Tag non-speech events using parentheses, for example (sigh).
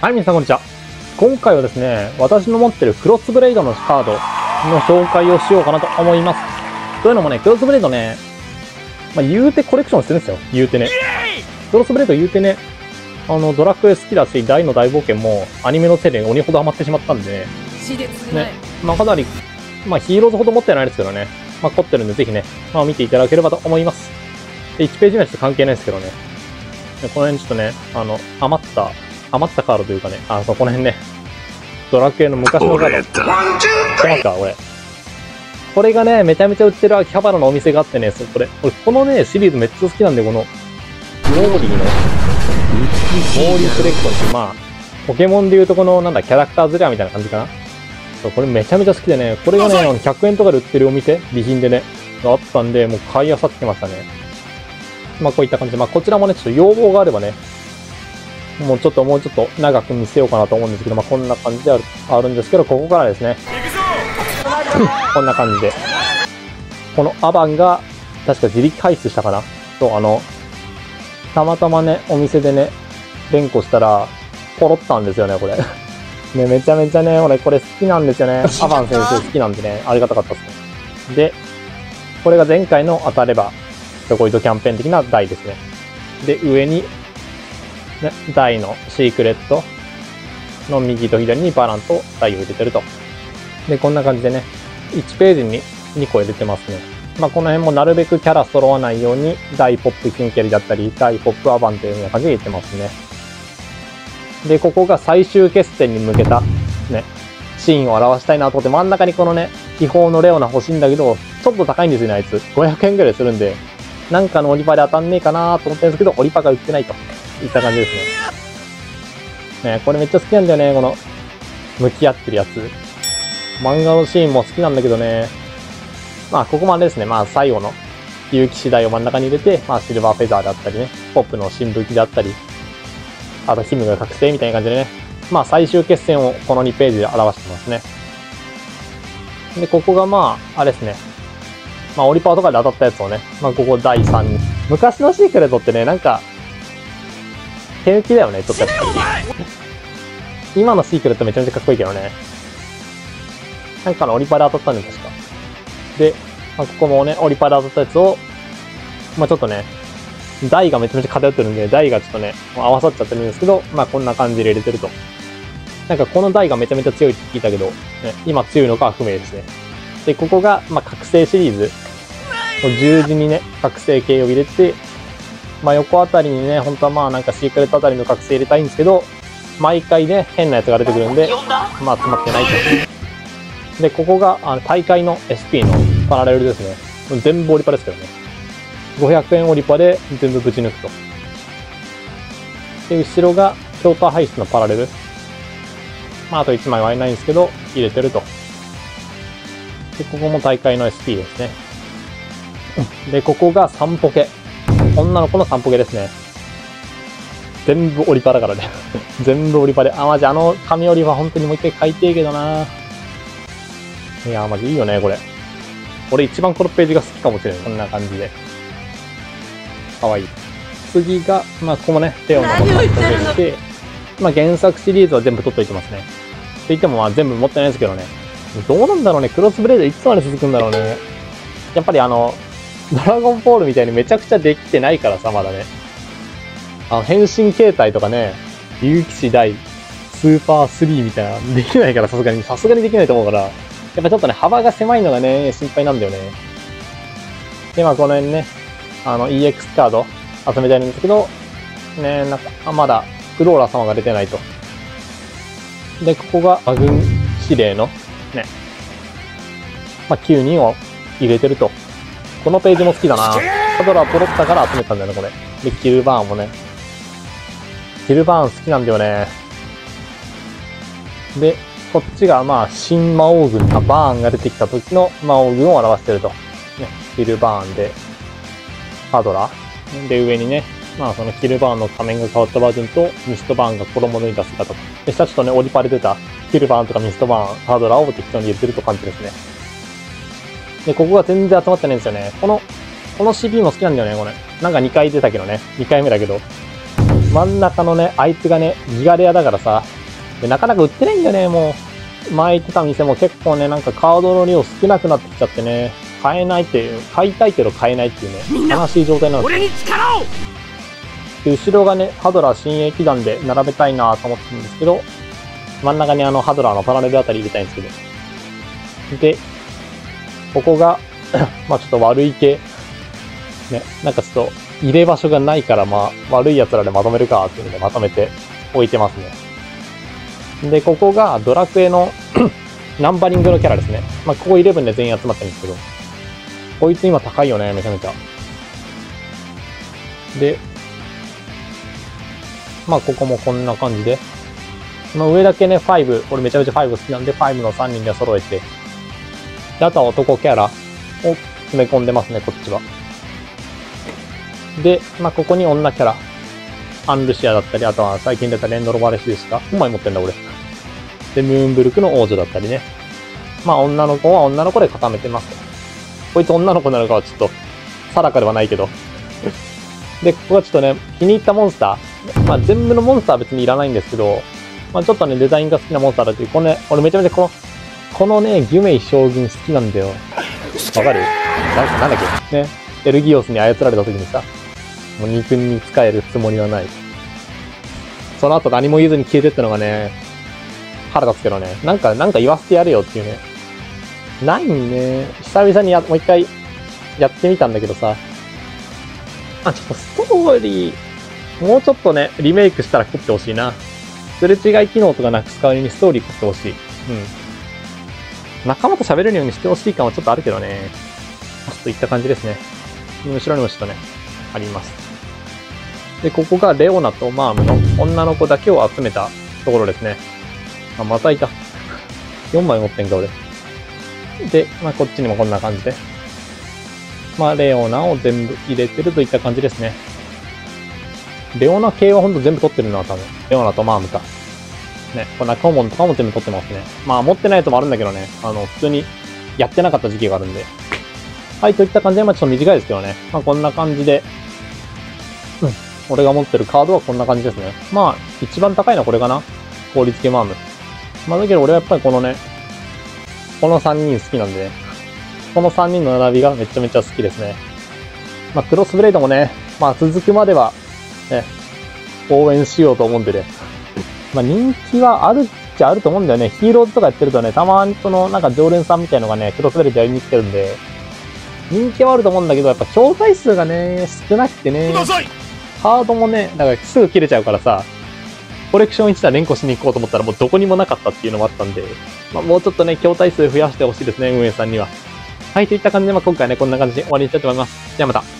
はい、皆さんこんにちは。今回はですね、私の持ってるクロスブレイドのカードの紹介をしようかなと思います。というのもね、クロスブレイドね、まあ、言うてコレクションしてるんですよ。言うてね。クロスブレイド言うてね、あの、ドラクエ好きだし、大の大冒険もアニメのせいで鬼ほどハマってしまったんでね。ね、まあかなり、まあヒーローズほど持ってないですけどね。まあ凝ってるんでぜひね、まあ見ていただければと思います。で、1ページ目はちょっと関係ないですけどね。でこの辺ちょっとね、あの、余った余ったカードというかね、あ、そう、この辺ね、ドラクエの昔のカード。知ってますかこれ。これがね、めちゃめちゃ売ってる秋葉原のお店があってね、そう、これ、これ、このね、シリーズめっちゃ好きなんで、この、モーリーの、モーリーセレクションって、まあ、ポケモンでいうとこの、なんだ、キャラクターズレアみたいな感じかな。そう、これめちゃめちゃ好きでね、これがね、100円とかで売ってるお店、備品でね、があったんで、もう買い漁ってきましたね。まあこういった感じで、まあこちらもね、ちょっと要望があればね、もうちょっともうちょっと長く見せようかなと思うんですけど、まあ、こんな感じであるあるんですけど、ここからですね。こんな感じで。このアバンが、確か自力排出したかなと、あの、たまたまね、お店でね、連呼したら、ポロったんですよね、これ。ね、めちゃめちゃね、俺これ好きなんですよね。(laughs) アバン先生好きなんでね、ありがたかったですね。で、これが前回の当たれば、チョコイトキャンペーン的な台ですね。で、上にね、台のシークレットの右と左にバランと台を入れてると。で、こんな感じでね、1ページに2個入れてますね。まあ、この辺もなるべくキャラ揃わないように、大ポップキンケリだったり、大ポップアバンというような感じで入れてますね。で、ここが最終決戦に向けた、ね、シーンを表したいなと思って、真ん中にこのね、秘宝のレオナ欲しいんだけど、ちょっと高いんですよね、あいつ。500円ぐらいするんで、なんかのオリパで当たんねえかなと思ってるんですけど、オリパが売ってないと。いった感じですね。ねこれめっちゃ好きなんだよね、この、向き合ってるやつ。漫画のシーンも好きなんだけどね。まあ、ここまでですね。まあ、最後の、有機次第を真ん中に入れて、まあ、シルバーフェザーだったりね、ポップの新武器だったり、あと、ヒムが覚醒みたいな感じでね。まあ、最終決戦をこの2ページで表してますね。で、ここがまあ、あれですね。まあ、オリパーとかで当たったやつをね、まあ、ここ第3に。昔のシークレットってね、なんか、手抜きだよね、ちょっとやっぱり。今のシークレットめちゃめちゃかっこいいけどね。なんかのオリパで当たったんで、確か。で、まあ、ここもね、オリパで当たったやつを、まあちょっとね、台がめちゃめちゃ偏ってるんで、台がちょっとね、合わさっちゃってるんですけど、まあこんな感じで入れてると。なんかこの台がめちゃめちゃ強いって聞いたけど、ね、今強いのかは不明ですね。で、ここが、まあ覚醒シリーズ。十字にね、覚醒系を入れて、まあ横あたりにね、本当はまあなんかシークレットあたりの覚醒入れたいんですけど、毎回ね、変なやつが出てくるんで、まあ詰まってないと。で、ここがあの大会の SP のパラレルですね。全部オリパですけどね。500円オリパで全部ぶち抜くと。で、後ろが京都排出のパラレル。まああと1枚はいないんですけど、入れてると。で、ここも大会の SP ですね。で、ここが3ポケ。女の子の散歩毛ですね。全部オリパだからね。(laughs) 全部オリパで。あ、マジあの紙折りは本当にもう一回買いてえけどな。いや、マジいいよね、これ。俺一番このページが好きかもしれない。こんな感じで。かわいい。次が、まあ、ここもね、テオの持ったりして、まあ、原作シリーズは全部取っといてますね。って言ってもまあ全部持ってないですけどね。どうなんだろうね。クロスブレードいつまで続くんだろうね。やっぱりあの、ドラゴンボールみたいにめちゃくちゃできてないからさ、まだね。あの、変身形態とかね、竜騎士大、スーパー3みたいな、できないからさすがに、さすがにできないと思うから、やっぱちょっとね、幅が狭いのがね、心配なんだよね。で、まあこの辺ね、あの、EX カード集めてるんですけど、ね、なんか、まだ、フローラ様が出てないと。で、ここが、アグン指令の、ね、まあ9人を入れてると。このページも好きだな。ハドラーポロったから集めたんだよね、これ。で、キルバーンもね。キルバーン好きなんだよね。で、こっちがまあ、新魔王軍、あ、バーンが出てきた時の魔王軍を表してると。ね、キルバーンで、ハドラ。で、上にね、まあそのキルバーンの仮面が変わったバージョンと、ミストバーンが衣脱いだ姿と。で、下ちょっとね、オリパで出た、キルバーンとかミストバーン、ハドラーを適当に入れてると感じですね。で、ここが全然集まってないんですよね。この、この CP も好きなんだよね、これ。なんか2回出たけどね。2回目だけど。真ん中のね、あいつがね、ギガレアだからさ、でなかなか売ってないんだよね、もう。前行ってた店も結構ね、なんかカードの量少なくなってきちゃってね、買えないっていう、買いたいけど買えないっていうね、悲しい状態なんですよ。俺に力をで後ろがね、ハドラー新鋭騎団で並べたいなと思ってるんですけど、真ん中にあのハドラーのパラレルあたり入れたいんですけど。で、ここが、(laughs) まあちょっと悪い系。ね、なんかちょっと入れ場所がないからまあ悪い奴らでまとめるかっていうのでまとめて置いてますね。で、ここがドラクエの (clears throat) ナンバリングのキャラですね。まあここ11で全員集まってるんですけど、こいつ今高いよね、めちゃめちゃ。で、まあここもこんな感じで。まあ上だけね、5、俺めちゃめちゃ5好きなんで、5の3人で揃えて。で、あとは男キャラを詰め込んでますね、こっちは。で、まあここに女キャラ。アンルシアだったり、あとは最近出たレンドロバレシですか？うまい持ってんだ、俺。で、ムーンブルクの王女だったりね。まあ女の子は女の子で固めてます。こいつ女の子なのかはちょっと、定かではないけど。で、ここはちょっとね、気に入ったモンスター。まあ全部のモンスターは別にいらないんですけど、まあちょっとね、デザインが好きなモンスターだという、このね、俺めちゃめちゃこの、このね、ギュメイ将軍好きなんだよ。わかる？ななんだっけ？ね。エルギオスに操られた時にさ、もう肉に使えるつもりはない。その後何も言えずに消えてったのがね、腹立つけどね。なんか、なんか言わせてやれよっていうね。ないね。久々にや、もう一回やってみたんだけどさ。あ、ちょっとストーリー、もうちょっとね、リメイクしたら食ってほしいな。すれ違い機能とかなく使うようにストーリー食ってほしい。うん。仲間と喋れるようにしてほしい感はちょっとあるけどね。ちょっといった感じですね。後ろにもちょっとね、あります。で、ここがレオナとマームの女の子だけを集めたところですね。あ、またいた。(laughs) 4枚持ってんか、俺。で、まあ、こっちにもこんな感じで。まあ、レオナを全部入れてるといった感じですね。レオナ系はほんと全部取ってるな、多分。レオナとマームか。ね、これ中門とかも全部取ってますね。まあ、持ってないやつもあるんだけどね。あの、普通にやってなかった時期があるんで。はい、といった感じで、まあちょっと短いですけどね。まあこんな感じで、うん。俺が持ってるカードはこんな感じですね。まあ、一番高いのはこれかな。効率系マーム。まあだけど俺はやっぱりこのね、この3人好きなんでね。この3人の並びがめちゃめちゃ好きですね。まあクロスブレードもね、まあ続くまでは、ね、応援しようと思うんでね。まあ人気はあるっちゃあると思うんだよね。ヒーローズとかやってるとね、たまにそのなんか常連さんみたいのがね、クロスブレードやりに来てるんで、人気はあると思うんだけど、やっぱ筐体数がね、少なくてね、カードもね、だからすぐ切れちゃうからさ、コレクション1台連呼しに行こうと思ったらもうどこにもなかったっていうのもあったんで、まあ、もうちょっとね、筐体数増やしてほしいですね、運営さんには。はい、といった感じで、まあ、今回はね、こんな感じで終わりにしたいと思います。じゃあまた。